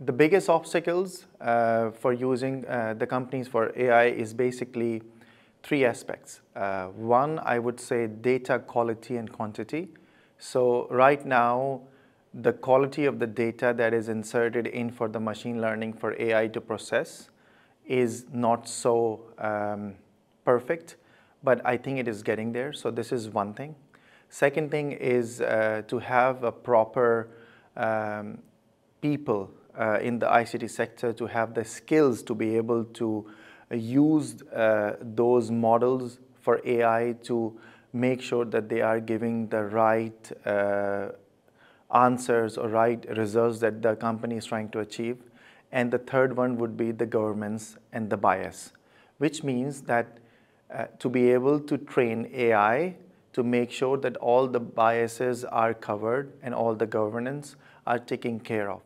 The biggest obstacles uh, for using uh, the companies for AI is basically three aspects. Uh, one, I would say data quality and quantity. So right now, the quality of the data that is inserted in for the machine learning for AI to process is not so um, perfect, but I think it is getting there. So this is one thing. Second thing is uh, to have a proper um, people uh, in the ICT sector to have the skills to be able to uh, use uh, those models for AI to make sure that they are giving the right uh, answers or right results that the company is trying to achieve. And the third one would be the governance and the bias, which means that uh, to be able to train AI to make sure that all the biases are covered and all the governance are taken care of.